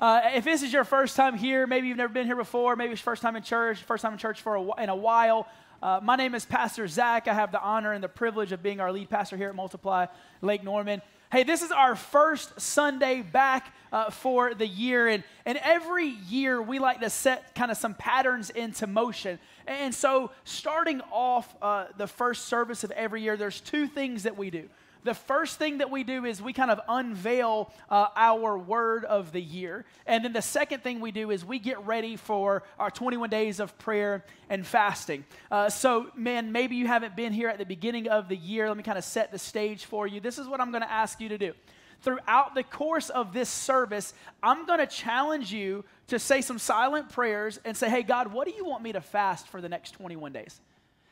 Uh, if this is your first time here, maybe you've never been here before, maybe it's first time in church, first time in church for a, in a while. Uh, my name is Pastor Zack. I have the honor and the privilege of being our lead pastor here at Multiply Lake Norman. Hey, this is our first Sunday back uh, for the year. And, and every year we like to set kind of some patterns into motion. And so, starting off uh, the first service of every year, there's two things that we do the first thing that we do is we kind of unveil uh, our word of the year. And then the second thing we do is we get ready for our 21 days of prayer and fasting. Uh, so, man, maybe you haven't been here at the beginning of the year. Let me kind of set the stage for you. This is what I'm going to ask you to do. Throughout the course of this service, I'm going to challenge you to say some silent prayers and say, Hey, God, what do you want me to fast for the next 21 days?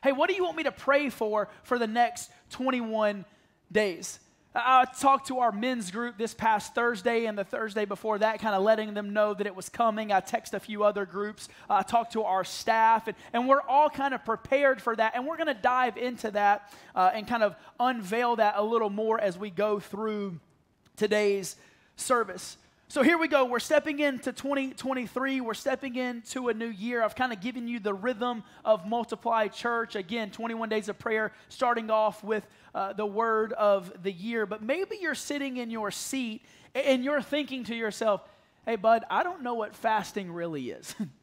Hey, what do you want me to pray for for the next 21 days. I talked to our men's group this past Thursday and the Thursday before that, kind of letting them know that it was coming. I texted a few other groups. I talked to our staff, and, and we're all kind of prepared for that. And we're going to dive into that uh, and kind of unveil that a little more as we go through today's service. So here we go. We're stepping into 2023. We're stepping into a new year. I've kind of given you the rhythm of Multiply Church. Again, 21 days of prayer, starting off with uh, the word of the year. But maybe you're sitting in your seat and you're thinking to yourself, hey, bud, I don't know what fasting really is.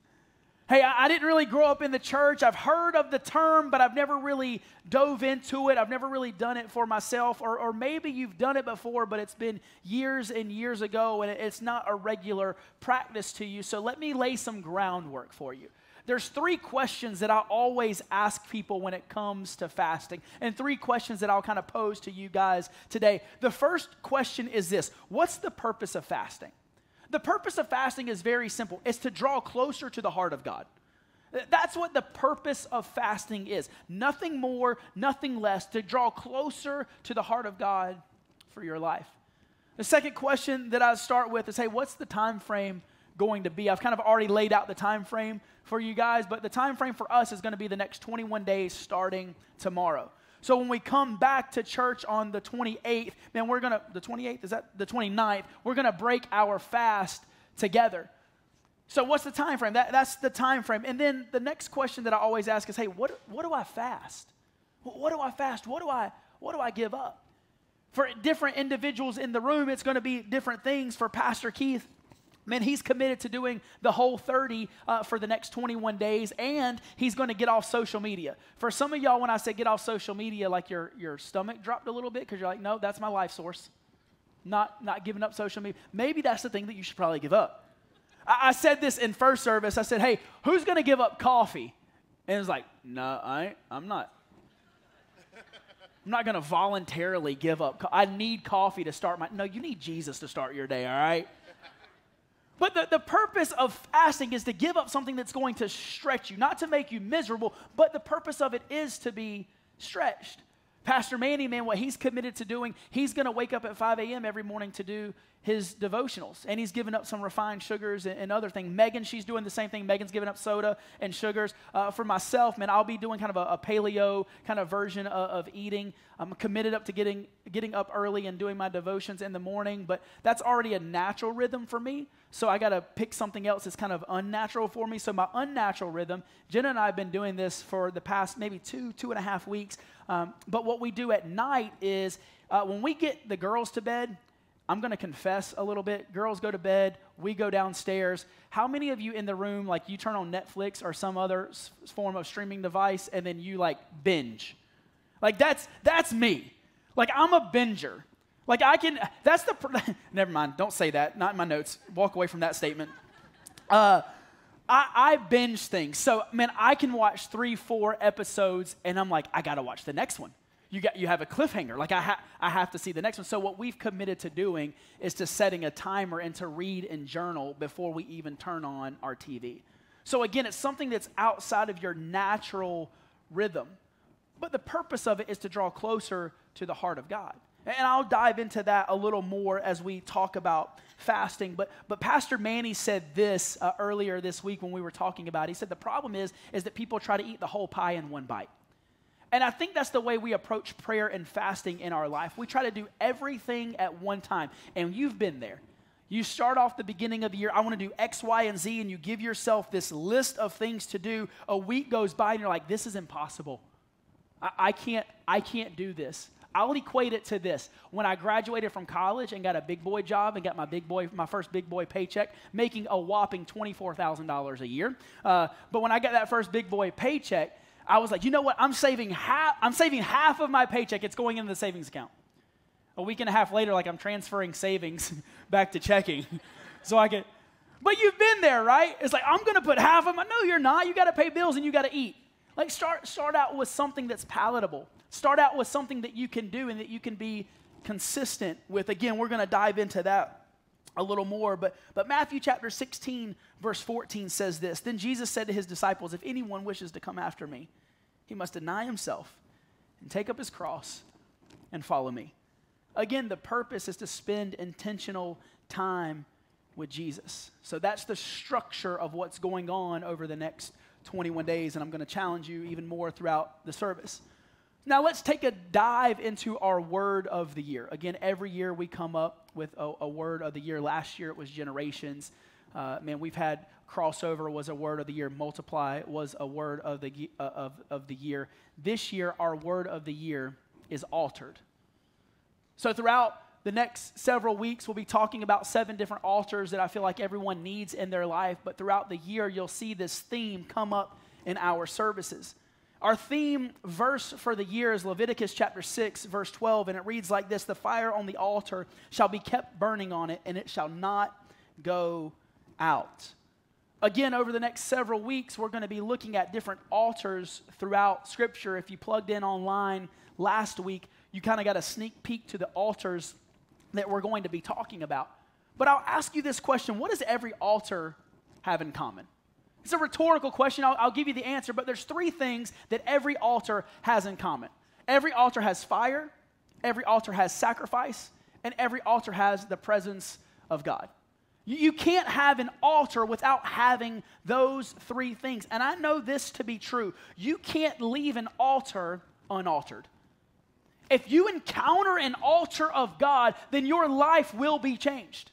Hey, I, didn't really grow up in the church. I've heard of the term, but I've never really dove into it. I've never really done it for myself. Or, or maybe you've done it before, but it's been years and years ago, and it's not a regular practice to you. So let me lay some groundwork for you. There's three questions that I always ask people when it comes to fasting, and three questions that I'll kind of pose to you guys today. The first question is this What's the purpose of fasting? The purpose of fasting is very simple it's to draw closer to the heart of God. That's what the purpose of fasting is. Nothing more, nothing less, to draw closer to the heart of God for your life. The second question that I start with is hey, what's the time frame going to be? I've kind of already laid out the time frame for you guys, but the time frame for us is going to be the next 21 days starting tomorrow. So when we come back to church on the 28th, man, we're going to, the 28th, is that the 29th? We're going to break our fast together. So what's the time frame? That, that's the time frame. And then the next question that I always ask is, hey, what, what do I fast? What do I fast? What do I, what do I give up? For different individuals in the room, it's going to be different things. For Pastor Keith, Man, he's committed to doing the Whole30 uh, for the next 21 days, and he's going to get off social media. For some of y'all, when I say get off social media, like your, your stomach dropped a little bit because you're like, no, that's my life source. Not, not giving up social media. Maybe that's the thing that you should probably give up. I, I said this in first service. I said, hey, who's going to give up coffee? And it's like, no, I I'm not. I'm not going to voluntarily give up. I need coffee to start my. No, you need Jesus to start your day, all right? But the, the purpose of fasting is to give up something that's going to stretch you, not to make you miserable, but the purpose of it is to be stretched. Pastor Manny, man, what he's committed to doing, he's going to wake up at 5 a.m. every morning to do his devotionals. And he's given up some refined sugars and, and other things. Megan, she's doing the same thing. Megan's giving up soda and sugars. Uh, for myself, man, I'll be doing kind of a, a paleo kind of version of, of, eating. I'm committed up to getting, getting up early and doing my devotions in the morning, but that's already a natural rhythm for me. So I got to pick something else that's kind of unnatural for me. So my unnatural rhythm, Jenna and I have been doing this for the past maybe two, two and a half weeks. Um, but what we do at night is uh, when we get the girls to bed, I'm going to confess a little bit. Girls go to bed, we go downstairs. How many of you in the room, like you turn on Netflix or some other s- form of streaming device and then you like binge? Like that's that's me. Like I'm a binger. Like I can that's the never mind, don't say that. Not in my notes. Walk away from that statement. Uh I, I binge things. So man, I can watch three, four episodes and I'm like, I gotta watch the next one you, got, you have a cliffhanger. Like, I, ha- I have to see the next one. So, what we've committed to doing is to setting a timer and to read and journal before we even turn on our TV. So, again, it's something that's outside of your natural rhythm. But the purpose of it is to draw closer to the heart of God. And I'll dive into that a little more as we talk about fasting. But, but Pastor Manny said this uh, earlier this week when we were talking about it. He said the problem is, is that people try to eat the whole pie in one bite. And I think that's the way we approach prayer and fasting in our life. We try to do everything at one time. And you've been there. You start off the beginning of the year, I want to do X, Y, and Z, and you give yourself this list of things to do. A week goes by and you're like, this is impossible. I, I can't, I can't do this. I'll equate it to this. When I graduated from college and got a big boy job and got my big boy, my first big boy paycheck, making a whopping $24,000 a year. Uh, but when I got that first big boy paycheck, I was like, you know what? I'm saving half, I'm saving half of my paycheck. It's going into the savings account. A week and a half later, like I'm transferring savings back to checking. so I can, but you've been there, right? It's like, I'm going to put half of my, no, you're not. You got to pay bills and you got to eat. Like start, start out with something that's palatable. Start out with something that you can do and that you can be consistent with. Again, we're going to dive into that a little more. But, but Matthew chapter 16, verse 14 says this Then Jesus said to his disciples, If anyone wishes to come after me, he must deny himself and take up his cross and follow me. Again, the purpose is to spend intentional time with Jesus. So that's the structure of what's going on over the next 21 days, and I'm going to challenge you even more throughout the service. Now, let's take a dive into our word of the year. Again, every year we come up with a, a word of the year. Last year it was generations. Uh, man, we've had crossover was a word of the year, multiply was a word of the, uh, of, of the year. This year, our word of the year is Altared. So, throughout the next several weeks, we'll be talking about seven different altars that I feel like everyone needs in their life. But throughout the year, you'll see this theme come up in our services. Our theme verse for the year is Leviticus chapter 6, verse 12, and it reads like this The fire on the altar shall be kept burning on it, and it shall not go out. Again, over the next several weeks, we're going to be looking at different altars throughout Scripture. If you plugged in online last week, you kind of got a sneak peek to the altars that we're going to be talking about. But I'll ask you this question What does every altar have in common? It's a rhetorical question. I'll, I'll, give you the answer, but there's three things that every altar has in common. Every altar has fire, every altar has sacrifice, and every altar has the presence of God. You, you can't have an altar without having those three things. And I know this to be true. You can't leave an altar unaltered. If you encounter an altar of God, then your life will be changed.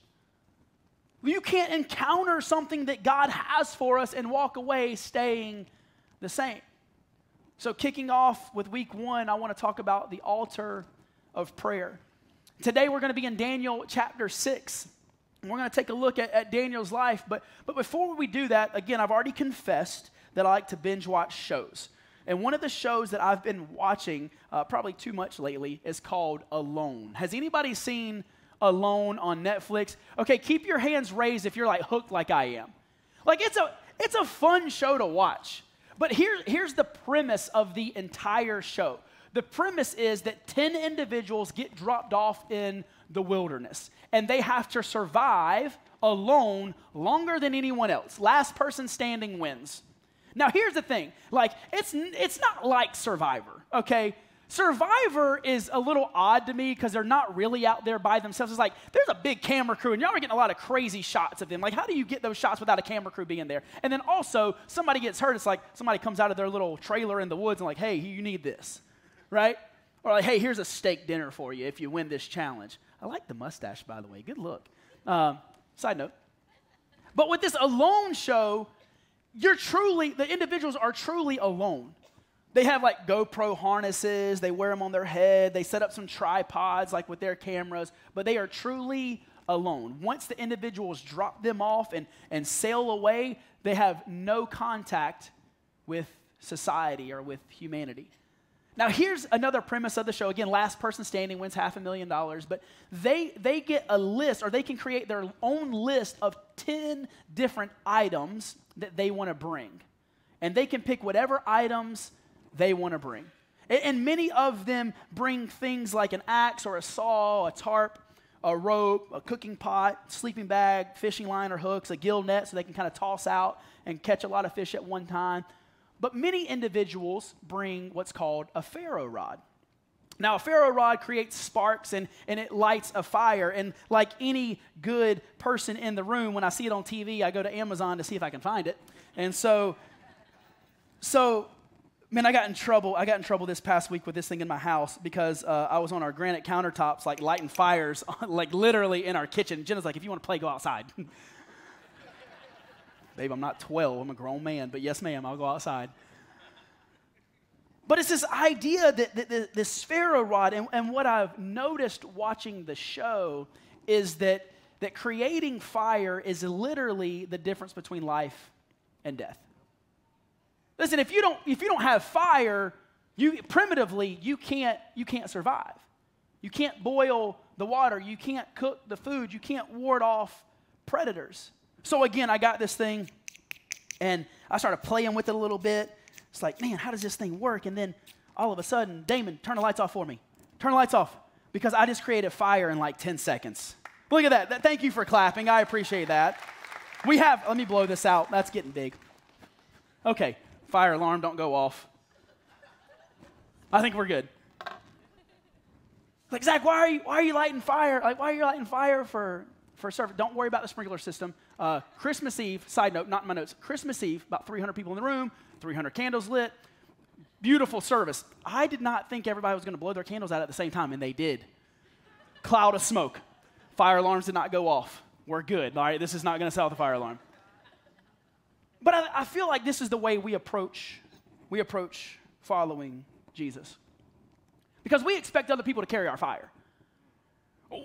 You can't encounter something that God has for us and walk away staying the same. So, kicking off with week one, I want to talk about the altar of prayer. Today, we're going to be in Daniel chapter 6. We're going to take a look at, at Daniel's life. But, but before we do that, again, I've already confessed that I like to binge watch shows. And one of the shows that I've been watching, uh, probably too much lately, is called Alone. Has anybody seen Alone on Netflix? Okay, keep your hands raised if you're like hooked like I am. Like it's a it's a fun show to watch. But here, here's the premise of the entire show. The premise is that 10 individuals get dropped off in the wilderness and they have to survive alone longer than anyone else. Last person standing wins. Now, here's the thing like, it's, it's not like Survivor, okay? Survivor is a little odd to me because they're not really out there by themselves. It's like there's a big camera crew, and y'all are getting a lot of crazy shots of them. Like, how do you get those shots without a camera crew being there? And then also, somebody gets hurt. It's like somebody comes out of their little trailer in the woods and like, hey, you need this, right? Or like, hey, here's a steak dinner for you if you win this challenge. I like the mustache, by the way. Good look. Um, side note. But with this alone show, you're truly, the individuals are truly alone. They have like GoPro harnesses, they wear them on their head, they set up some tripods like with their cameras, but they are truly alone. Once the individuals drop them off and, and sail away, they have no contact with society or with humanity. Now, here's another premise of the show. Again, last person standing wins half a million dollars, but they, they get a list or they can create their own list of 10 different items that they want to bring. And they can pick whatever items they want to bring. And many of them bring things like an axe or a saw, a tarp, a rope, a cooking pot, sleeping bag, fishing line or hooks, a gill net so they can kind of toss out and catch a lot of fish at one time. But many individuals bring what's called a ferro rod. Now, a ferro rod creates sparks and, and it lights a fire. And like any good person in the room, when I see it on TV, I go to Amazon to see if I can find it. And so, so Man, I got in trouble. I got in trouble this past week with this thing in my house because uh, I was on our granite countertops, like lighting fires, like literally in our kitchen. Jenna's like, if you want to play, go outside. Babe, I'm not 12. I'm a grown man, but yes, ma'am, I'll go outside. But it's this idea that, that, that this ferro rod, and, and what I've noticed watching the show is that, that creating fire is literally the difference between life and death. Listen, if you don't, if you don't have fire, you primitively you can't you can't survive. You can't boil the water, you can't cook the food, you can't ward off predators. So again, I got this thing and I started playing with it a little bit. It's like, man, how does this thing work? And then all of a sudden, Damon, turn the lights off for me. Turn the lights off because I just created fire in like 10 seconds. Look at that. Thank you for clapping. I appreciate that. We have, let me blow this out. That's getting big. Okay, fire alarm, don't go off. I think we're good. Like, Zack, why are you, why are you lighting fire? Like, why are you lighting fire for, for service? Don't worry about the sprinkler system. Uh, Christmas Eve, side note, not in my notes, Christmas Eve, about 300 people in the room, 300 candles lit, beautiful service. I did not think everybody was going to blow their candles out at the same time, and they did. Cloud of smoke. Fire alarms did not go off. We're good. All right, this is not going to sell the fire alarm. But I, I feel like this is the way we approach we approach following Jesus. Because we expect other people to carry our fire.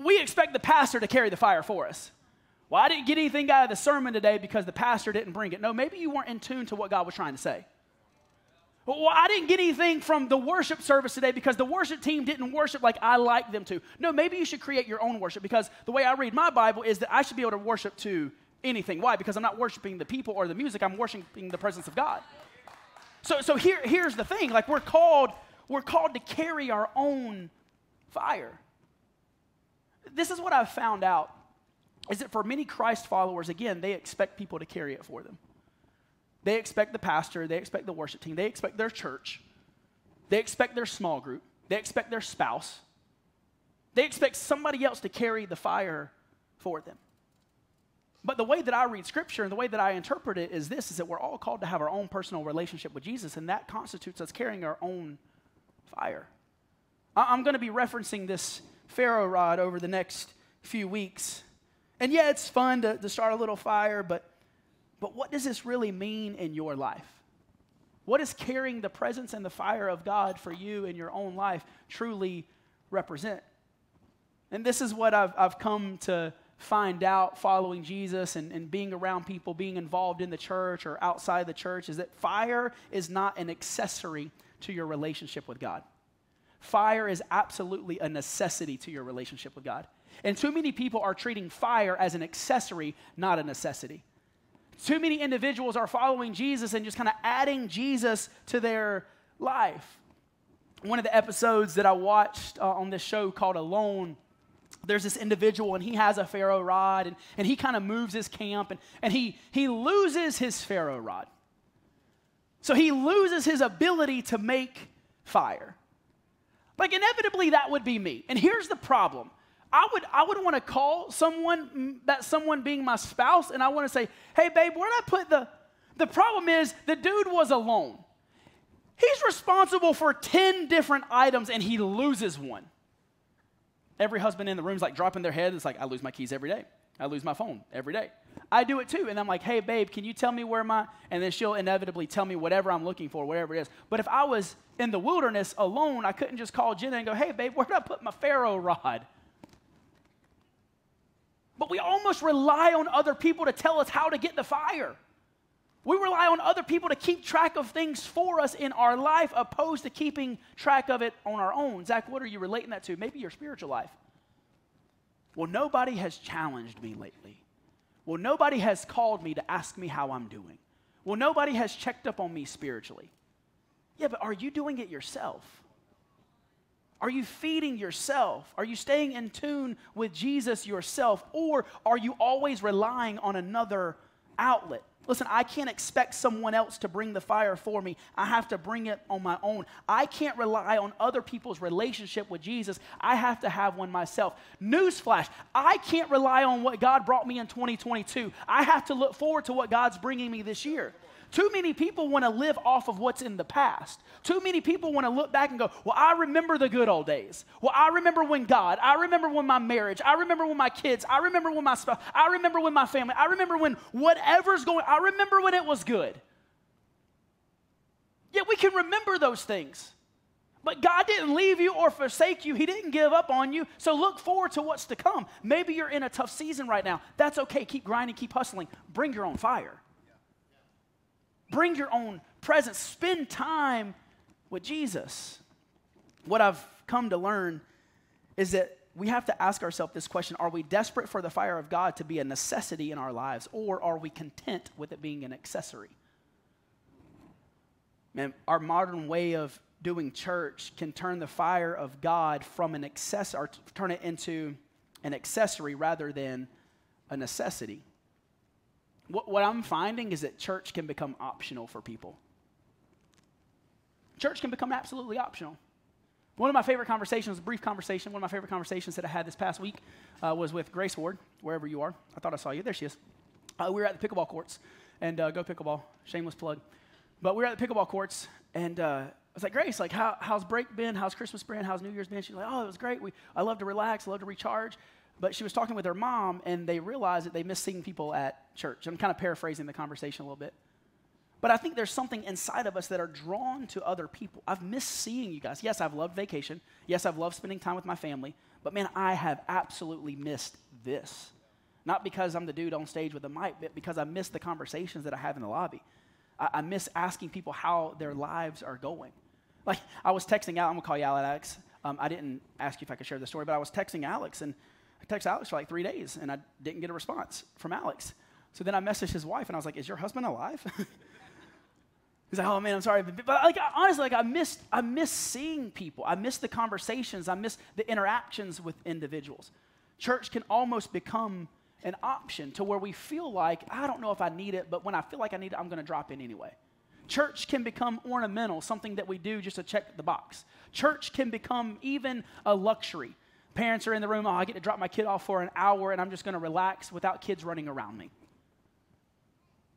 We expect the pastor to carry the fire for us. Well, I didn't get anything out of the sermon today because the pastor didn't bring it. No, maybe you weren't in tune to what God was trying to say. Well, I didn't get anything from the worship service today because the worship team didn't worship like I like them to. No, maybe you should create your own worship because the way I read my Bible is that I should be able to worship to anything. Why? Because I'm not worshiping the people or the music, I'm worshiping the presence of God. So, so here, here's the thing like we're called, we're called to carry our own fire. This is what I've found out is that for many Christ followers, again, they expect people to carry it for them. They expect the pastor, they expect the worship team, they expect their church, they expect their small group, they expect their spouse, they expect somebody else to carry the fire for them. But the way that I read scripture and the way that I interpret it is this is that we're all called to have our own personal relationship with Jesus, and that constitutes us carrying our own fire. I'm going to be referencing this ferro rod over the next few weeks. And yeah, it's fun to, to start a little fire, but, but what does this really mean in your life? What does carrying the presence and the fire of God for you in your own life truly represent? And this is what I've, I've come to find out following Jesus and, and being around people, being involved in the church or outside the church, is that fire is not an accessory to your relationship with God. Fire is absolutely a necessity to your relationship with God. And too many people are treating fire as an accessory, not a necessity. Too many individuals are following Jesus and just kind of adding Jesus to their life. One of the episodes that I watched uh, on this show called Alone, there's this individual and he has a ferro rod and, and he kind of moves his camp and, and he, he loses his ferro rod. So he loses his ability to make fire. Like, inevitably, that would be me. And here's the problem I would, I would want to call someone, mm, that someone being my spouse, and I want to say, hey, babe, where'd I put the. The problem is the dude was alone. He's responsible for 10 different items and he loses one. Every husband in the room is like dropping their head. It's like, I lose my keys every day. I lose my phone every day. I do it too. And I'm like, hey, babe, can you tell me where my. And then she'll inevitably tell me whatever I'm looking for, whatever it is. But if I was in the wilderness alone, I couldn't just call Jenna and go, hey, babe, where did I put my ferro rod? But we almost rely on other people to tell us how to get the fire. We rely on other people to keep track of things for us in our life, opposed to keeping track of it on our own. Zack, what are you relating that to? Maybe your spiritual life. Well, nobody has challenged me lately. Well, nobody has called me to ask me how I'm doing. Well, nobody has checked up on me spiritually. Yeah, but are you doing it yourself? Are you feeding yourself? Are you staying in tune with Jesus yourself? Or are you always relying on another outlet? Listen, I can't expect someone else to bring the fire for me. I have to bring it on my own. I can't rely on other people's relationship with Jesus. I have to have one myself. Newsflash I can't rely on what God brought me in 2022. I have to look forward to what God's bringing me this year. Too many people want to live off of what's in the past. Too many people want to look back and go, Well, I remember the good old days. Well, I remember when God, I remember when my marriage, I remember when my kids, I remember when my spouse, I remember when my family, I remember when whatever's going, I remember when it was good. Yet we can remember those things. But God didn't leave you or forsake you. He didn't give up on you. So look forward to what's to come. Maybe you're in a tough season right now. That's okay. Keep grinding, keep hustling. Bring your own fire. Bring your own presence. Spend time with Jesus. What I've come to learn is that we have to ask ourselves this question Are we desperate for the fire of God to be a necessity in our lives, or are we content with it being an accessory? Man, our modern way of doing church can turn the fire of God from an access or turn it into an accessory rather than a necessity. What, what I'm finding is that church can become optional for people. Church can become absolutely optional. One of my favorite conversations, a brief conversation, one of my favorite conversations that I had this past week uh, was with Grace Ward, wherever you are. I thought I saw you. There she is. Uh, we were at the pickleball courts, and uh, go pickleball, shameless plug. But we were at the pickleball courts, and uh, was like, Grace, like, how, how's break been? How's Christmas been? How's New Year's been? She's like, oh, it was great. We, I love to relax. I love to recharge. But she was talking with her mom, and they realized that they missed seeing people at church. I'm kind of paraphrasing the conversation a little bit. But I think there's something inside of us that are drawn to other people. I've missed seeing you guys. Yes, I've loved vacation. Yes, I've loved spending time with my family. But man, I have absolutely missed this. Not because I'm the dude on stage with the mic, but because I miss the conversations that I have in the lobby. I, I miss asking people how their lives are going. Like, I was texting out, I'm gonna call you Alex. Um, I didn't ask you if I could share the story, but I was texting Alex, and I texted Alex for like three days, and I didn't get a response from Alex. So then I messaged his wife, and I was like, Is your husband alive? He's like, oh man, I'm sorry. But, but like, honestly, like I missed, I miss seeing people. I miss the conversations. I miss the interactions with individuals. Church can almost become an option to where we feel like, I don't know if I need it, but when I feel like I need it, I'm going to drop in anyway. Church can become ornamental, something that we do just to check the box. Church can become even a luxury. Parents are in the room, oh, I get to drop my kid off for an hour and I'm just going to relax without kids running around me.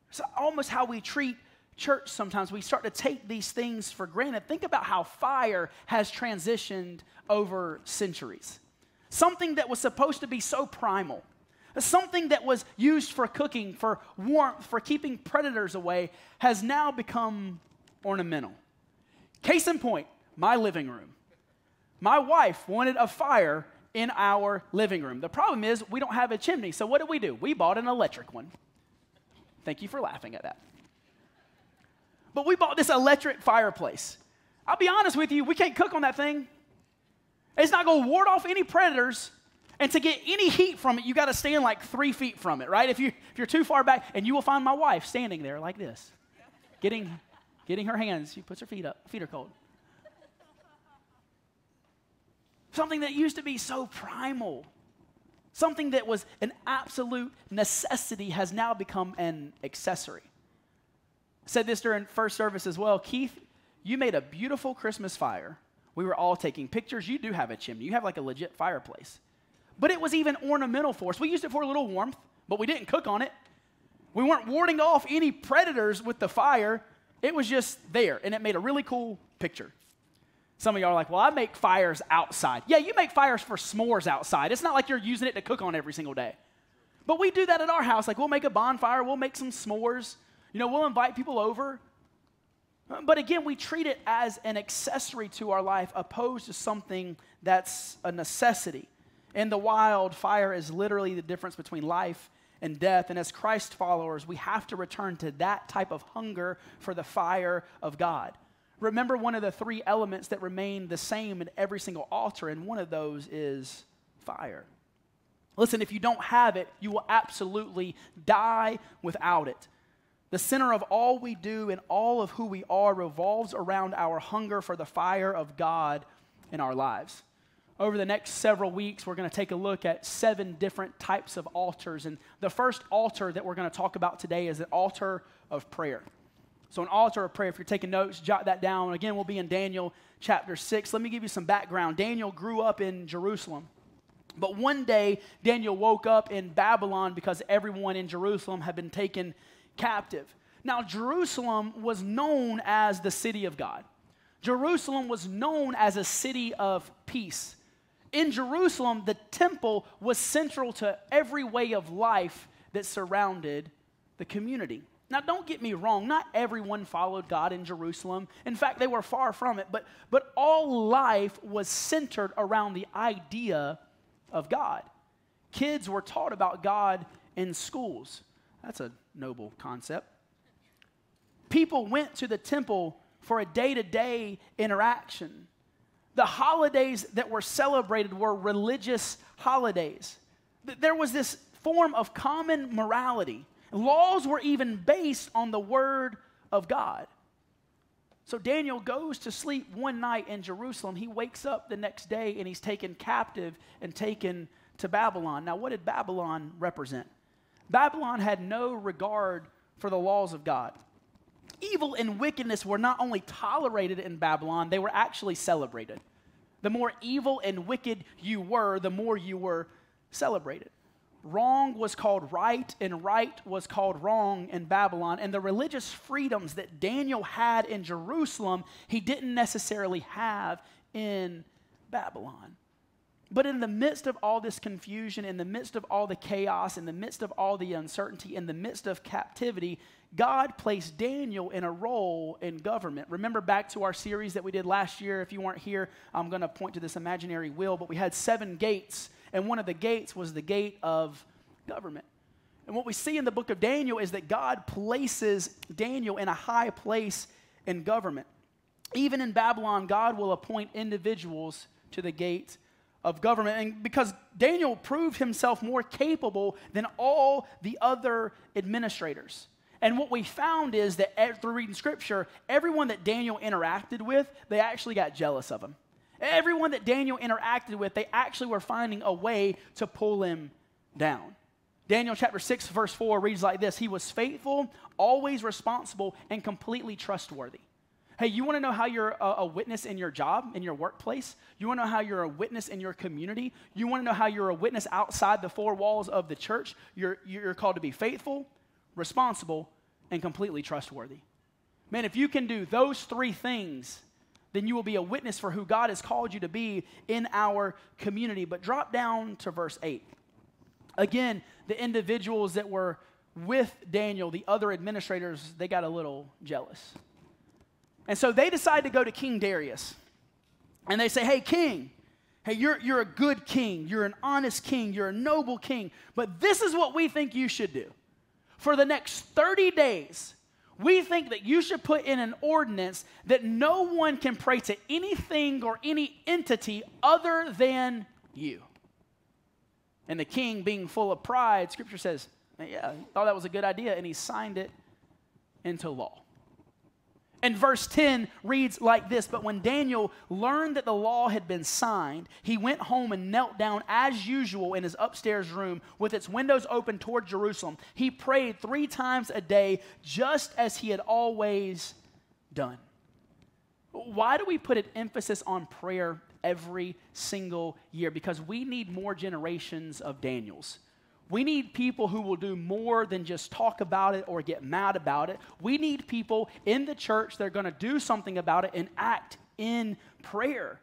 It's almost how we treat church sometimes. We start to take these things for granted. Think about how fire has transitioned over centuries. Something that was supposed to be so primal, Something that was used for cooking, for warmth, for keeping predators away, has now become ornamental. Case in point, my living room. My wife wanted a fire in our living room. The problem is we don't have a chimney, so what did we do? We bought an electric one. Thank you for laughing at that. But we bought this electric fireplace. I'll be honest with you, we can't cook on that thing. It's not going to ward off any predators and to get any heat from it, you got to stand like three feet from it, right? If, you, if you're too far back, and you will find my wife standing there like this, getting, getting her hands. She puts her feet up. Feet are cold. Something that used to be so primal, something that was an absolute necessity, has now become an accessory. I said this during first service as well. Keith, you made a beautiful Christmas fire. We were all taking pictures. You do have a chimney, you have like a legit fireplace but it was even ornamental for us. We used it for a little warmth, but we didn't cook on it. We weren't warding off any predators with the fire. It was just there, and it made a really cool picture. Some of y'all are like, well, I make fires outside. Yeah, you make fires for s'mores outside. It's not like you're using it to cook on every single day. But we do that at our house. Like, we'll make a bonfire, we'll make some s'mores. You know, we'll invite people over. But again, we treat it as an accessory to our life opposed to something that's a necessity. In the wild, fire is literally the difference between life and death. And as Christ followers, we have to return to that type of hunger for the fire of God. Remember one of the three elements that remain the same in every single altar, and one of those is fire. Listen, if you don't have it, you will absolutely die without it. The center of all we do and all of who we are revolves around our hunger for the fire of God in our lives over the next several weeks, we're going to take a look at seven different types of altars. And the first altar that we're going to talk about today is an altar of prayer. So, an altar of prayer, if you're taking notes, jot that down. Again, we'll be in Daniel chapter 6. Let me give you some background. Daniel grew up in Jerusalem. But one day, Daniel woke up in Babylon because everyone in Jerusalem had been taken captive. Now, Jerusalem was known as the city of God. Jerusalem was known as a city of peace. In Jerusalem, the temple was central to every way of life that surrounded the community. Now, don't get me wrong, not everyone followed God in Jerusalem. In fact, they were far from it, but, but all life was centered around the idea of God. Kids were taught about God in schools. That's a noble concept. People went to the temple for a day to day interaction. The holidays that were celebrated were religious holidays. There was this form of common morality. Laws were even based on the word of God. So Daniel goes to sleep one night in Jerusalem. He wakes up the next day and he's taken captive and taken to Babylon. Now, what did Babylon represent? Babylon had no regard for the laws of God. Evil and wickedness were not only tolerated in Babylon, they were actually celebrated. The more evil and wicked you were, the more you were celebrated wrong was called right and right was called wrong in Babylon. And the religious freedoms that Daniel had in Jerusalem, he didn't necessarily have in Babylon. But in the midst of all this confusion, in the midst of all the chaos, in the midst of all the uncertainty, in the midst of captivity, God placed Daniel in a role in government. Remember back to our series that we did last year. If you weren't here, I'm going to point to this imaginary wheel, but we had seven gates and one of the gates was the gate of government. And what we see in the book of Daniel is that God places Daniel in a high place in government. Even in Babylon, God will appoint individuals to the gate of government. And because Daniel proved himself more capable than all the other administrators. And what we found is that through reading scripture, everyone that Daniel interacted with, they actually got jealous of him. Everyone that Daniel interacted with, they actually were finding a way to pull him down. Daniel chapter 6, verse 4 reads like this He was faithful, always responsible, and completely trustworthy. Hey, you want to know how you're a, a, witness in your job, in your workplace? You want to know how you're a witness in your community? You want to know how you're a witness outside the four walls of the church? You're, you're called to be faithful, responsible, and completely trustworthy. Man, if you can do those three things, then you will be a witness for who God has called you to be in our community. But drop down to verse 8. Again, the individuals that were with Daniel, the other administrators, they got a little jealous. And so they decide to go to King Darius. And they say, Hey, king, hey, you're, you're a good king. You're an honest king. You're a noble king. But this is what we think you should do. For the next 30 days, we think that you should put in an ordinance that no one can pray to anything or any entity other than you. And the king, being full of pride, scripture says, yeah, thought that was a good idea, and he signed it into law. And verse 10 reads like this But when Daniel learned that the law had been signed, he went home and knelt down as usual in his upstairs room with its windows open toward Jerusalem. He prayed three times a day, just as he had always done. Why do we put an emphasis on prayer every single year? Because we need more generations of Daniels. We need people who will do more than just talk about it or get mad about it. We need people in the church that are going to do something about it and act in prayer.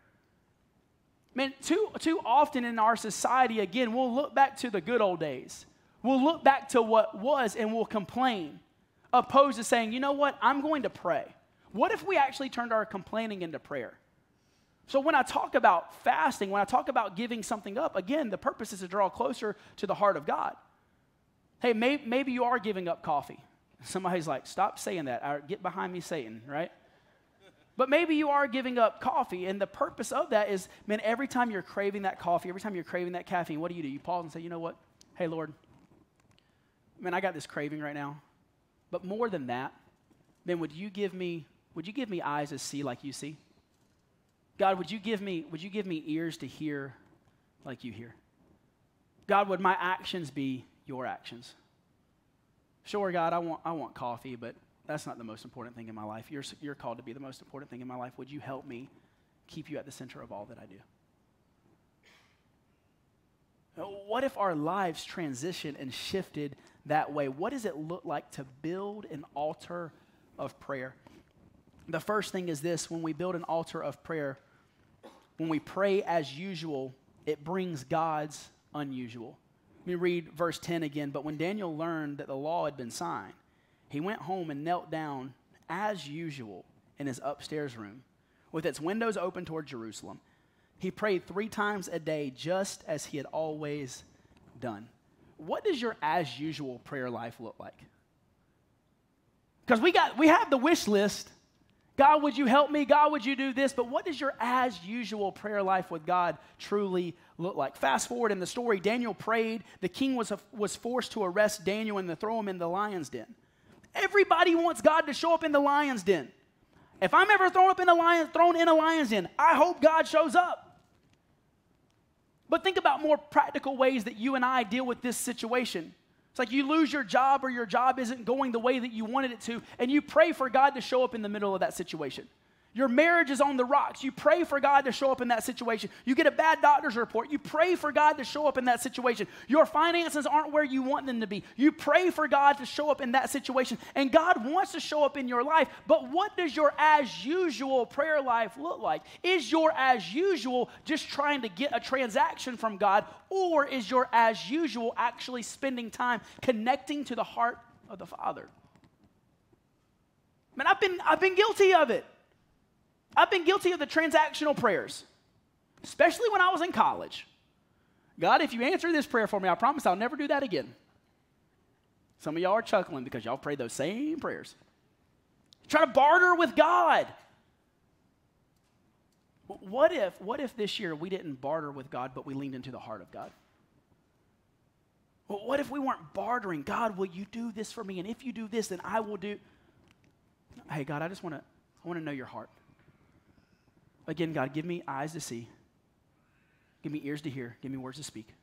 Man, too, too often in our society, again, we'll look back to the good old days. We'll look back to what was and we'll complain, opposed to saying, you know what, I'm going to pray. What if we actually turned our complaining into prayer? So when I talk about fasting, when I talk about giving something up, again, the purpose is to draw closer to the heart of God. Hey, may, maybe you are giving up coffee. Somebody's like, stop saying that. Or, Get behind me, Satan, right? But maybe you are giving up coffee, and the purpose of that is, man, every time you're craving that coffee, every time you're craving that caffeine, what do you do? You pause and say, you know what? Hey, Lord, man, I got this craving right now. But more than that, man, would you give me, would you give me eyes to see like you see? God, would you give me, would you give me ears to hear like you hear? God, would my actions be your actions? Sure, God, I want, I want coffee, but that's not the most important thing in my life. You're, you're called to be the most important thing in my life. Would you help me keep you at the center of all that I do? What if our lives transitioned and shifted that way. What does it look like to build an altar of prayer? The first thing is this when we build an altar of prayer, when we pray as usual, it brings God's unusual. Let me read verse 10 again. But when Daniel learned that the law had been signed, he went home and knelt down as usual in his upstairs room with its windows open toward Jerusalem. He prayed three times a day, just as he had always done. What does your as usual prayer life look like? Because we got we have the wish list. God, would you help me? God, would you do this? But what does your as usual prayer life with God truly look like? Fast forward in the story, Daniel prayed. The king was, was forced to arrest Daniel and to throw him in the lion's den. Everybody wants God to show up in the lion's den. If I'm ever thrown up in a lion, thrown in a lion's den, I hope God shows up. But think about more practical ways that you and I deal with this situation. It's like you lose your job or your job isn't going the way that you wanted it to, and you pray for God to show up in the middle of that situation. Your marriage is on the rocks. You pray for God to show up in that situation. You get a bad doctor's report. You pray for God to show up in that situation. Your finances aren't where you want them to be. You pray for God to show up in that situation. And God wants to show up in your life. But what does your as usual prayer life look like? Is your as usual just trying to get a transaction from God, or is your as usual actually spending time connecting to the heart of the Father? Man, I've been, I've been guilty of it. I've been guilty of the transactional prayers, especially when I was in college. God, if you answer this prayer for me, I promise I'll never do that again. Some of y'all are chuckling because y'all prayed those same prayers. Try to barter with God. What if, what if this year we didn't barter with God, but we leaned into the heart of God? What if we weren't bartering? God, will you do this for me? And if you do this, then I will do. Hey, God, I just want to I want to know your heart. Again, God, give me eyes to see, give me ears to hear, give me words to speak,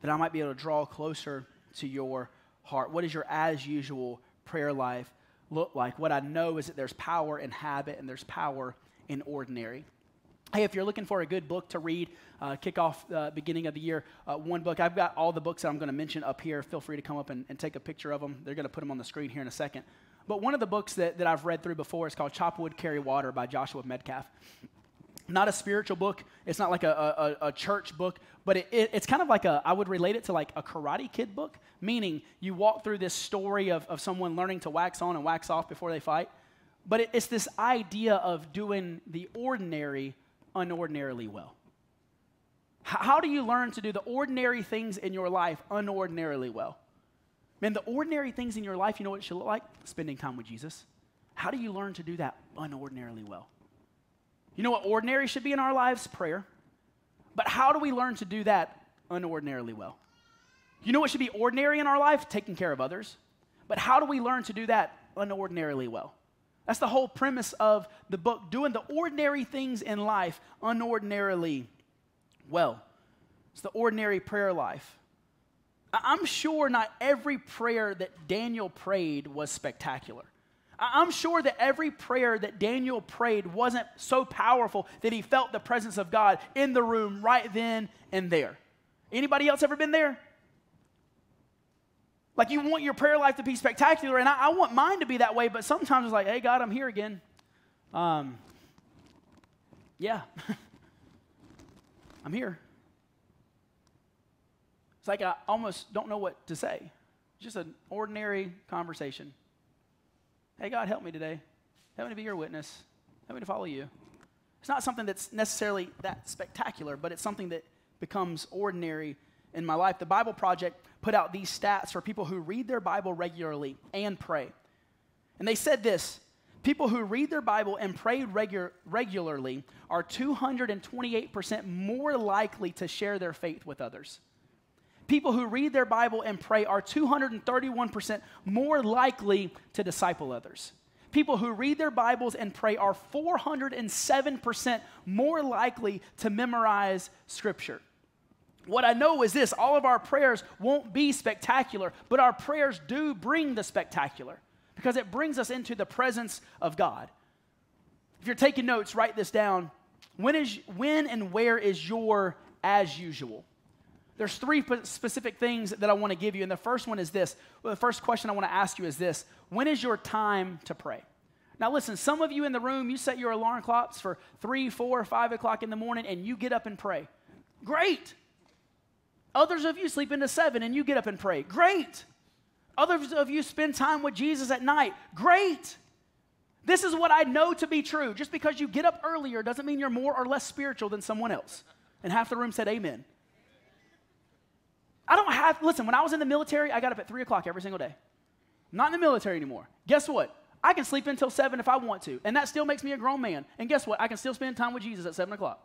that I might be able to draw closer to your heart. What does your as usual prayer life look like? What I know is that there's power in habit and there's power in ordinary. Hey, if you're looking for a good book to read, uh, kick off uh, beginning of the year, uh, one book. I've got all the books that I'm going to mention up here. Feel free to come up and, and take a picture of them. They're going to put them on the screen here in a second. But one of the books that, that I've read through before is called Chop Wood, Carry Water by Joshua Medcalf. Not a spiritual book. It's not like a, a, a church book, but it, it, it's kind of like a, I would relate it to like a Karate Kid book, meaning you walk through this story of, of someone learning to wax on and wax off before they fight. But it, it's this idea of doing the ordinary unordinarily well. How do you learn to do the ordinary things in your life unordinarily well? Man, the ordinary things in your life, you know what it should look like? Spending time with Jesus. How do you learn to do that unordinarily well? You know what ordinary should be in our lives? Prayer. But how do we learn to do that unordinarily well? You know what should be ordinary in our life? Taking care of others. But how do we learn to do that unordinarily well? That's the whole premise of the book, doing the ordinary things in life unordinarily well. It's the ordinary prayer life. I'm sure not every prayer that Daniel prayed was spectacular. I'm sure that every prayer that Daniel prayed wasn't so powerful that he felt the presence of God in the room right then and there. Anybody else ever been there? Like you want your prayer life to be spectacular, and I, I want mine to be that way, but sometimes it's like, hey, God, I'm here again. Um, yeah, I'm here. It's like I almost don't know what to say. Just an ordinary conversation. Hey, God, help me today. Help me to be your witness. Help me to follow you. It's not something that's necessarily that spectacular, but it's something that becomes ordinary in my life. The Bible Project put out these stats for people who read their Bible regularly and pray. And they said this people who read their Bible and pray regu- regularly are 228% more likely to share their faith with others. People who read their Bible and pray are 231% more likely to disciple others. People who read their Bibles and pray are 407% more likely to memorize Scripture. What I know is this all of our prayers won't be spectacular, but our prayers do bring the spectacular because it brings us into the presence of God. If you're taking notes, write this down. When, is, when and where is your as usual? There's three specific things that I want to give you. And the first one is this. Well, the first question I want to ask you is this When is your time to pray? Now, listen, some of you in the room, you set your alarm clocks for three, four, five o'clock in the morning and you get up and pray. Great. Others of you sleep into seven and you get up and pray. Great. Others of you spend time with Jesus at night. Great. This is what I know to be true. Just because you get up earlier doesn't mean you're more or less spiritual than someone else. And half the room said amen. I don't have, listen, when I was in the military, I got up at three o'clock every single day. not in the military anymore. Guess what? I can sleep until seven if I want to, and that still makes me a grown man. And guess what? I can still spend time with Jesus at seven o'clock.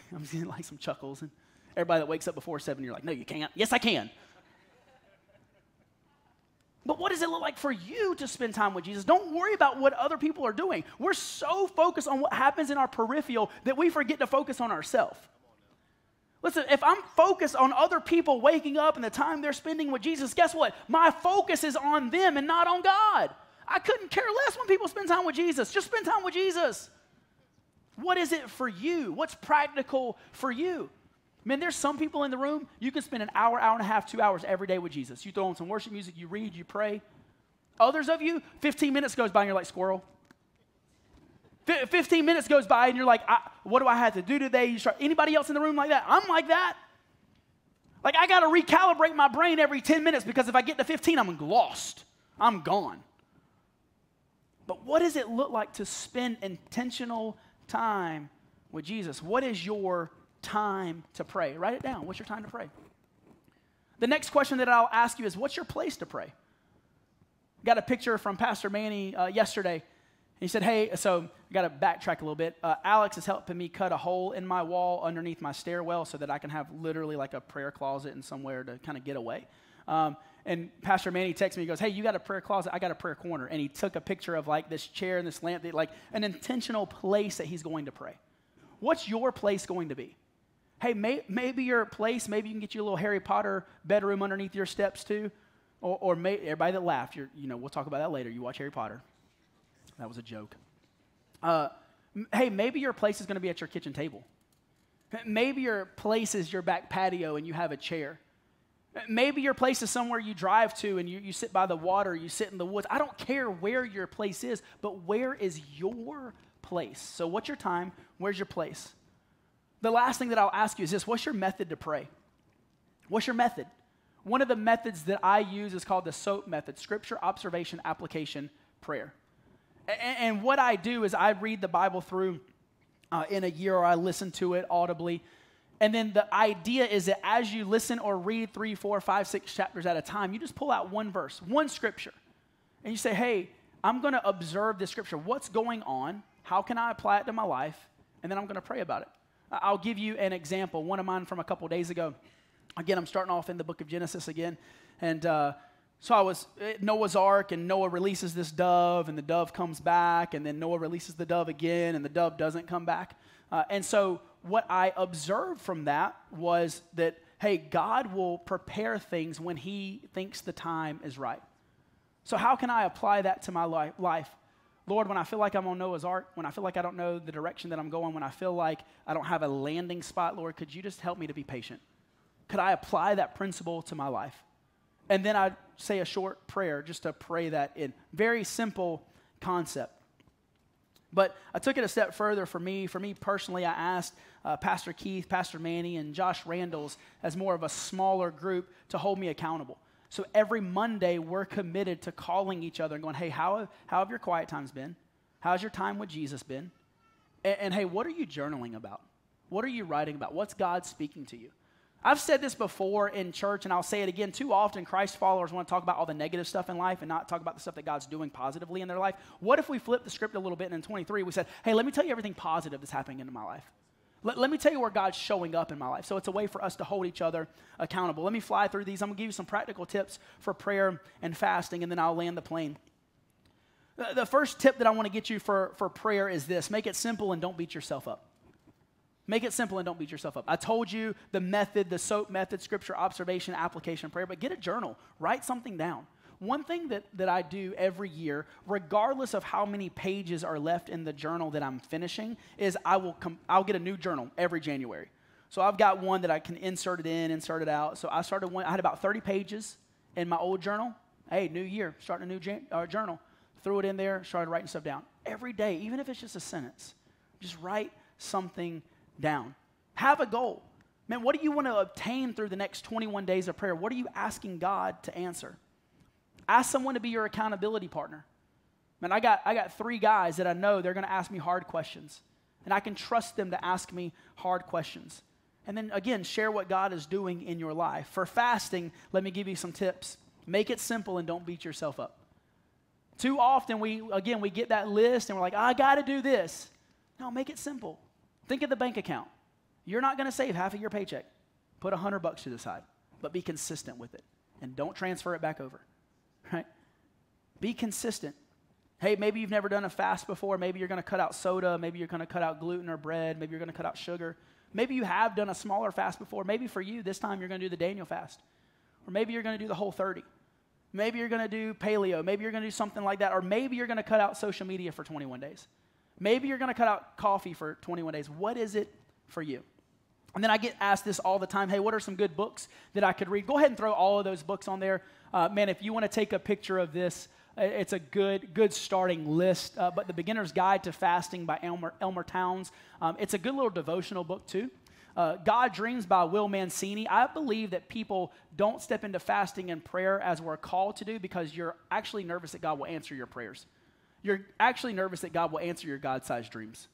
I'm seeing like some chuckles, and everybody that wakes up before seven, you're like, no, you can't. Yes, I can. But what does it look like for you to spend time with Jesus? Don't worry about what other people are doing. We're so focused on what happens in our peripheral that we forget to focus on ourselves. Listen, if I'm focused on other people waking up and the time they're spending with Jesus, guess what? My focus is on them and not on God. I couldn't care less when people spend time with Jesus. Just spend time with Jesus. What is it for you? What's practical for you? Man, there's some people in the room, you can spend an hour, hour and a half, two hours every day with Jesus. You throw on some worship music, you read, you pray. Others of you, 15 minutes goes by and you're like, squirrel. 15 minutes goes by and you're like, what do I have to do today? You start, anybody else in the room like that? I'm like that. Like, I got to recalibrate my brain every 10 minutes because if I get to 15, I'm lost. I'm gone. But what does it look like to spend intentional time with Jesus? What is your time to pray? Write it down. What's your time to pray? The next question that I'll ask you is what's your place to pray? Got a picture from Pastor Manny uh, yesterday he said, Hey, so I got to backtrack a little bit. Uh, Alex is helping me cut a hole in my wall underneath my stairwell so that I can have literally like a prayer closet and somewhere to kind of get away. Um, and Pastor Manny texts me, he goes, Hey, you got a prayer closet? I got a prayer corner. And he took a picture of like this chair and this lamp, that, like an intentional place that he's going to pray. What's your place going to be? Hey, may, maybe your place, maybe you can get you a little Harry Potter bedroom underneath your steps too. Or, or may, everybody that laughed, you know, we'll talk about that later. You watch Harry Potter. That was a joke. Uh, hey, maybe your place is going to be at your kitchen table. Maybe your place is your back patio and you have a chair. Maybe your place is somewhere you drive to and you, you sit by the water, you sit in the woods. I don't care where your place is, but where is your place? So, what's your time? Where's your place? The last thing that I'll ask you is this what's your method to pray? What's your method? One of the methods that I use is called the SOAP method scripture, observation, application, prayer. And, what I do is I read the Bible through uh, in a year or I listen to it audibly. And then the idea is that as you listen or read three, four, five, six chapters at a time, you just pull out one verse, one scripture, and you say, hey, I'm going to observe this scripture. What's going on? How can I apply it to my life? And then I'm going to pray about it. I'll give you an example. One of mine from a couple days ago. Again, I'm starting off in the book of Genesis again. And uh, so I was Noah's Ark, and Noah releases this dove, and the dove comes back, and then Noah releases the dove again, and the dove doesn't come back. Uh, and so what I observed from that was that, hey, God will prepare things when He thinks the time is right. So, how can I apply that to my life? Lord, when I feel like I'm on Noah's Ark, when I feel like I don't know the direction that I'm going, when I feel like I don't have a landing spot, Lord, could you just help me to be patient? Could I apply that principle to my life? And then I'd say a short prayer just to pray that in. Very simple concept. But I took it a step further for me. For me personally, I asked uh, Pastor Keith, Pastor Manny, and Josh Randalls as more of a smaller group to hold me accountable. So every Monday, we're committed to calling each other and going, hey, how have, how have your quiet times been? How's your time with Jesus been? And, and hey, what are you journaling about? What are you writing about? What's God speaking to you? I've said this before in church, and I'll say it again. Too often, Christ followers want to talk about all the negative stuff in life and not talk about the stuff that God's doing positively in their life. What if we flip the script a little bit and in 23 we said, hey, let me tell you everything positive that's happening in my life? Let, let me tell you where God's showing up in my life. So it's a way for us to hold each other accountable. Let me fly through these. I'm going to give you some practical tips for prayer and fasting, and then I'll land the plane. The first tip that I want to get you for, for prayer is this make it simple and don't beat yourself up. Make it simple and don't beat yourself up. I told you the method, the SOAP method, scripture, observation, application, prayer, but get a journal. Write something down. One thing that, that I do every year, regardless of how many pages are left in the journal that I'm finishing, is I will com- I'll get a new journal every January. So I've got one that I can insert it in, insert it out. So I started one, I had about 30 pages in my old journal. Hey, new year, starting a new jan- uh, journal. Threw it in there, started writing stuff down. Every day, even if it's just a sentence, just write something down. Have a goal. Man, what do you want to obtain through the next 21 days of prayer? What are you asking God to answer? Ask someone to be your accountability partner. Man, I got, I got three guys that I know they're going to ask me hard questions, and I can trust them to ask me hard questions. And then again, share what God is doing in your life. For fasting, let me give you some tips. Make it simple and don't beat yourself up. Too often, we, again, we get that list and we're like, I got to do this. No, make it simple. Think of the bank account. You're not going to save half of your paycheck. Put a hundred bucks to the side, but be consistent with it and don't transfer it back over. Right? Be consistent. Hey, maybe you've never done a fast before. Maybe you're going to cut out soda. Maybe you're going to cut out gluten or bread. Maybe you're going to cut out sugar. Maybe you have done a smaller fast before. Maybe for you, this time you're going to do the Daniel fast. Or maybe you're going to do the Whole30. Maybe you're going to do paleo. Maybe you're going to do something like that. Or maybe you're going to cut out social media for 21 days. Maybe you're going to cut out coffee for 21 days. What is it for you? And then I get asked this all the time hey, what are some good books that I could read? Go ahead and throw all of those books on there. Uh, man, if you want to take a picture of this, it's a good, good starting list. Uh, but The Beginner's Guide to Fasting by Elmer, Elmer Towns, um, it's a good little devotional book, too. Uh, God Dreams by Will Mancini. I believe that people don't step into fasting and prayer as we're called to do because you're actually nervous that God will answer your prayers. You're actually nervous that God will answer your God sized dreams.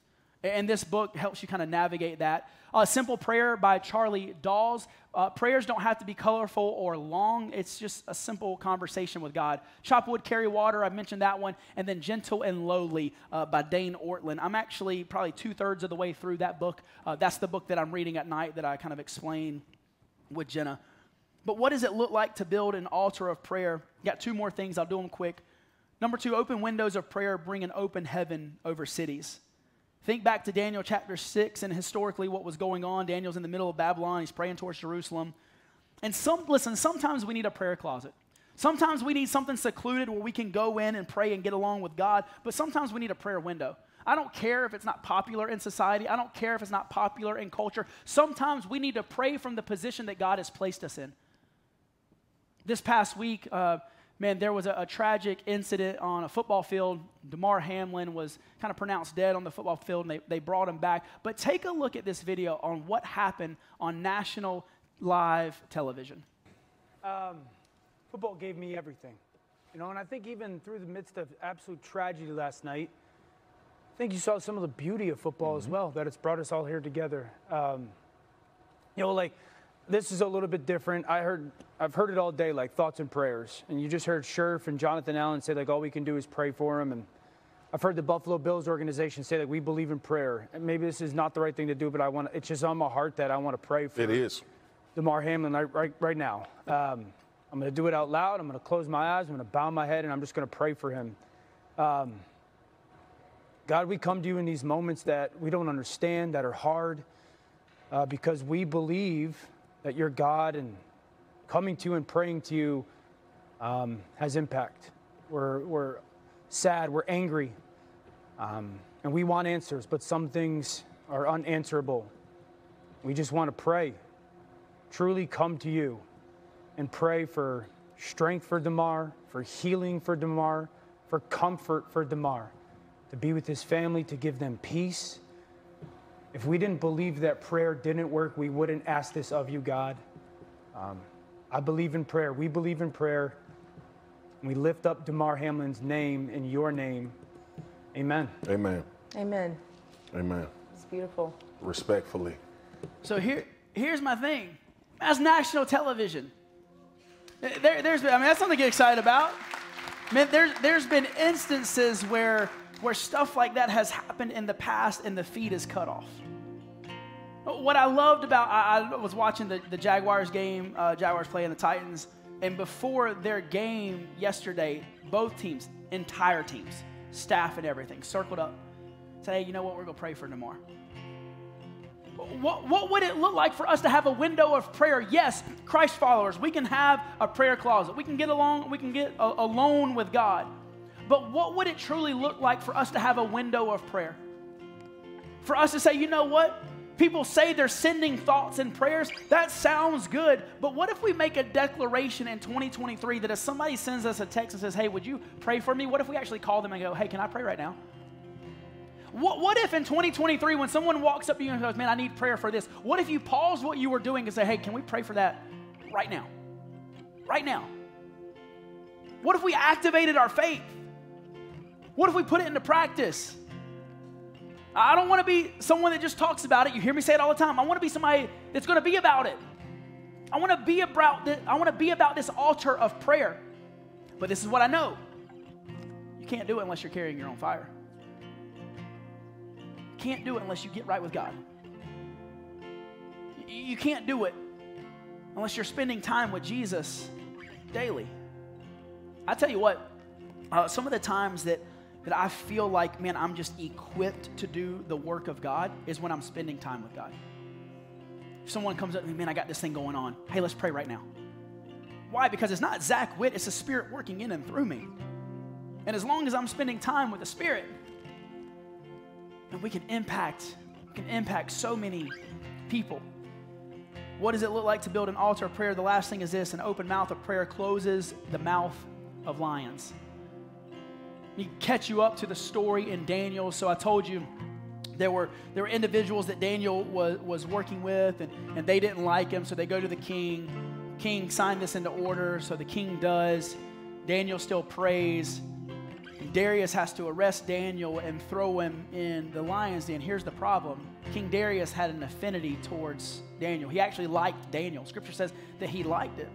And this book helps you kind of navigate that. Uh, Simple Prayer by Charlie Dawes. Uh, prayers don't have to be colorful or long. It's just a simple conversation with God. Chop wood, carry water. I mentioned that one. And then Gentle and Lowly uh, by Dane Ortlund. I'm actually probably two thirds of the way through that book. Uh, that's the book that I'm reading at night that I kind of explain with Jenna. But what does it look like to build an altar of prayer? Got two more things. I'll do them quick. Number two, open windows of prayer bring an open heaven over cities. Think back to Daniel chapter 6 and historically what was going on. Daniel's in the middle of Babylon, he's praying towards Jerusalem. And some, listen, sometimes we need a prayer closet. Sometimes we need something secluded where we can go in and pray and get along with God, but sometimes we need a prayer window. I don't care if it's not popular in society. I don't care if it's not popular in culture. Sometimes we need to pray from the position that God has placed us in. This past week, uh, man, there was a, a, tragic incident on a football field. Damar Hamlin was kind of pronounced dead on the football field, and they, they brought him back. But take a look at this video on what happened on national live television. Um, football gave me everything. You know, and I think even through the midst of absolute tragedy last night, I think you saw some of the beauty of football mm-hmm. as well, that it's brought us all here together. Um, you know, like, this is a little bit different. I heard, I've heard it all day, like thoughts and prayers. And you just heard Scherf and Jonathan Allen say, like, all we can do is pray for him. And I've heard the Buffalo Bills organization say, like, we believe in prayer. And maybe this is not the right thing to do, but I want, it's just on my heart that I want to pray for. It is. Damar Hamlin right, right, right now. Um, I'm going to do it out loud. I'm going to close my eyes. I'm going to bow my head, and I'm just going to pray for him. Um, God, we come to you in these moments that we don't understand, that are hard, uh, because we believe that you're God and coming to and praying to you um, has impact. We're, we're sad, we're angry, um, and we want answers, but some things are unanswerable. We just want to pray, truly come to you and pray for strength for Damar, for healing for Damar, for comfort for Damar, to be with his family, to give them peace if we didn't believe that prayer didn't work, we wouldn't ask this of you, God. Um, I believe in prayer. We believe in prayer. We lift up Damar Hamlin's name in your name. Amen. Amen. Amen. Amen. It's beautiful. Respectfully. So here, here's my thing. That's national television. There, there's, I mean, that's something to get excited about. Man, there's, there's been instances where, where stuff like that has happened in the past and the feed is cut off. What I loved about, I, I was watching the, the Jaguars game, uh, Jaguars playing the Titans, and before their game yesterday, both teams, entire teams, staff and everything, circled up, said, hey, you know what, we're going to pray for Damar. What, what would it look like for us to have a window of prayer? Yes, Christ followers, we can have a prayer closet. We can get along, we can get a, alone with God. But what would it truly look like for us to have a window of prayer? For us to say, you know what? People say they're sending thoughts and prayers. That sounds good. But what if we make a declaration in 2023 that if somebody sends us a text and says, hey, would you pray for me? What if we actually call them and go, hey, can I pray right now? What, what if in 2023, when someone walks up to you and goes, man, I need prayer for this, what if you pause what you were doing and say, hey, can we pray for that right now? Right now. What if we activated our faith? What if we put it into practice? I don't want to be someone that just talks about it. You hear me say it all the time. I want to be somebody that's going to be about it. I want to be about this, I want to be about this altar of prayer. But this is what I know. You can't do it unless you're carrying your own fire. You can't do it unless you get right with God. You can't do it unless you're spending time with Jesus daily. I tell you what, uh, some of the times that that I feel like, man, I'm just equipped to do the work of God is when I'm spending time with God. If someone comes up to me, man, I got this thing going on. Hey, let's pray right now. Why? Because it's not Zack Whitt, it's the Spirit working in and through me. And as long as I'm spending time with the Spirit, and we can impact, we can impact so many people. What does it look like to build an altar of prayer? The last thing is this an open mouth of prayer closes the mouth of lions. He catch you up to the story in Daniel. So I told you there were, there were individuals that Daniel was, was working with, and, and they didn't like him, so they go to the king. King signed this into order, so the king does. Daniel still prays. Darius has to arrest Daniel and throw him in the lion's den. Here's the problem King Darius had an affinity towards Daniel. He actually liked Daniel. Scripture says that he liked it.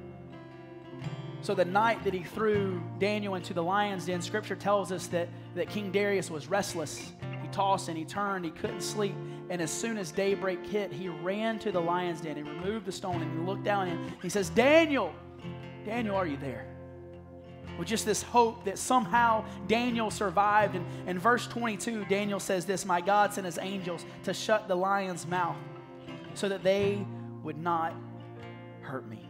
So the night that he threw Daniel into the lion's den, scripture tells us that, that King Darius was restless. He tossed and he turned, he couldn't sleep. And as soon as daybreak hit, he ran to the lion's den. He removed the stone and he looked down and he says, Daniel, Daniel, are you there? With just this hope that somehow Daniel survived. And in verse 22, Daniel says this My God sent his angels to shut the lion's mouth so that they would not hurt me.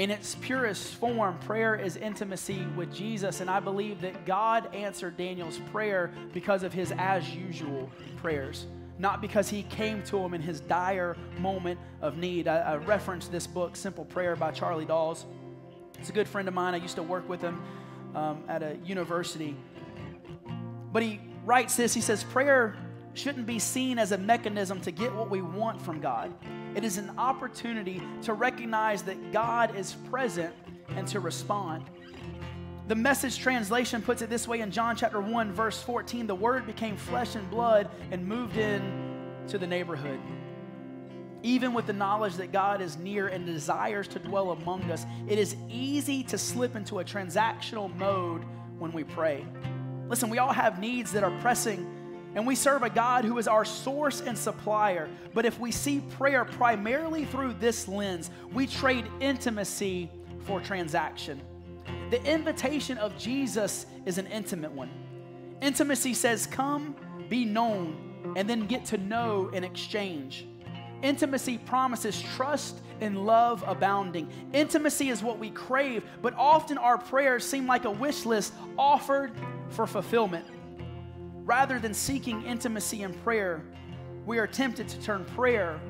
In its purest form, prayer is intimacy with Jesus. And I believe that God answered Daniel's prayer because of his as usual prayers, not because he came to him in his dire moment of need. I, I referenced this book, Simple Prayer by Charlie Dawes. It's a good friend of mine. I used to work with him um, at a university. But he writes this he says, Prayer shouldn't be seen as a mechanism to get what we want from God. It is an opportunity to recognize that God is present and to respond. The message translation puts it this way in John chapter 1, verse 14 the word became flesh and blood and moved in to the neighborhood. Even with the knowledge that God is near and desires to dwell among us, it is easy to slip into a transactional mode when we pray. Listen, we all have needs that are pressing and we serve a God who is our source and supplier. But if we see prayer primarily through this lens, we trade intimacy for transaction. The invitation of Jesus is an intimate one. Intimacy says, Come, be known, and then get to know in exchange. Intimacy promises trust and love abounding. Intimacy is what we crave, but often our prayers seem like a wish list offered for fulfillment. Rather than seeking intimacy in prayer, we are tempted to turn prayer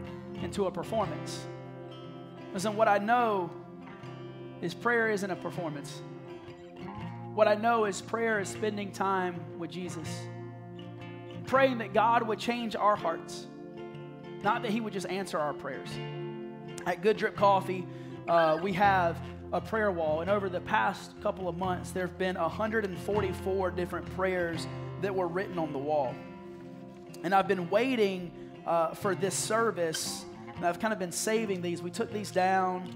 into a performance. Listen, what I know is prayer isn't a performance. What I know is prayer is spending time with Jesus, praying that God would change our hearts, not that He would just answer our prayers. At Good Drip Coffee, uh, we have a prayer wall, and over the past couple of months, there have been 144 different prayers that were written on the wall. And I've been waiting uh, for this service, and I've kind of been saving these. We took these down,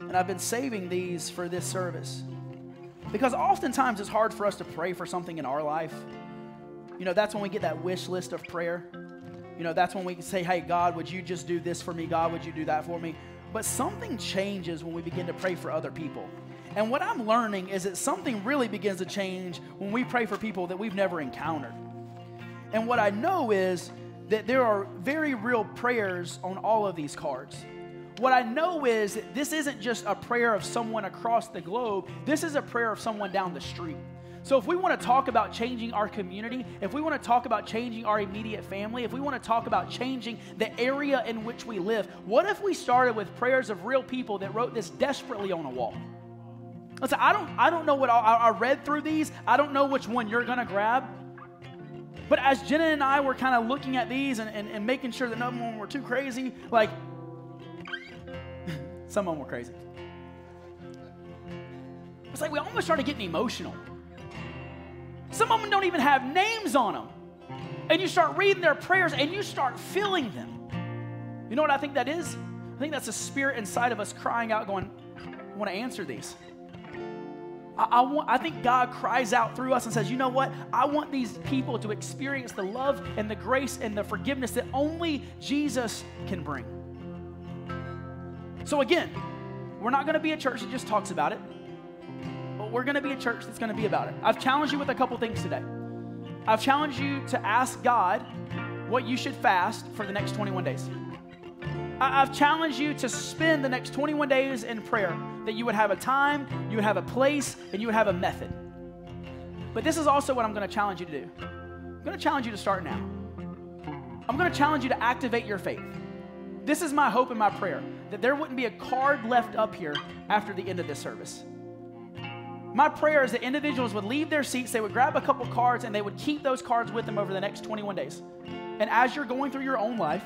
and I've been saving these for this service. Because oftentimes it's hard for us to pray for something in our life. You know, that's when we get that wish list of prayer. You know, that's when we say, hey, God, would you just do this for me? God, would you do that for me? But something changes when we begin to pray for other people. And what I'm learning is that something really begins to change when we pray for people that we've never encountered. And what I know is that there are very real prayers on all of these cards. What I know is that this isn't just a prayer of someone across the globe, this is a prayer of someone down the street. So, if we want to talk about changing our community, if we want to talk about changing our immediate family, if we want to talk about changing the area in which we live, what if we started with prayers of real people that wrote this desperately on a wall? I don't, I don't know what I, I read through these. I don't know which one you're going to grab. But as Jenna and I were kind of looking at these and, and, and making sure that none of them were too crazy, like, some of them were crazy. It's like we almost started getting emotional. Some of them don't even have names on them. And you start reading their prayers and you start feeling them. You know what I think that is? I think that's a spirit inside of us crying out, going, I want to answer these. I, I, want, I think God cries out through us and says, You know what? I want these people to experience the love and the grace and the forgiveness that only Jesus can bring. So, again, we're not going to be a church that just talks about it but we're going to be a church that's going to be about it. I've challenged you with a couple things today. I've challenged you to ask God what you should fast for the next 21 days. I've challenged you to spend the next 21 days in prayer, that you would have a time, you would have a place, and you would have a method. But this is also what I'm going to challenge you to do. I'm going to challenge you to start now. I'm going to challenge you to activate your faith. This is my hope and my prayer that there wouldn't be a card left up here after the end of this service my prayer is that individuals would leave their seats, they would grab a couple cards, and they would keep those cards with them over the next 21 days. And as you're going through your own life,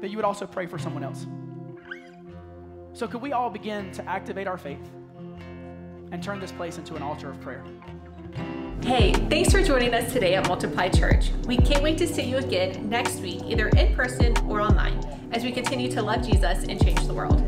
that you would also pray for someone else. So, could we all begin to activate our faith and turn this place into an altar of prayer? Hey, thanks for joining us today at Multiply Church. We can't wait to see you again next week, either in person or online, as we continue to love Jesus and change the world.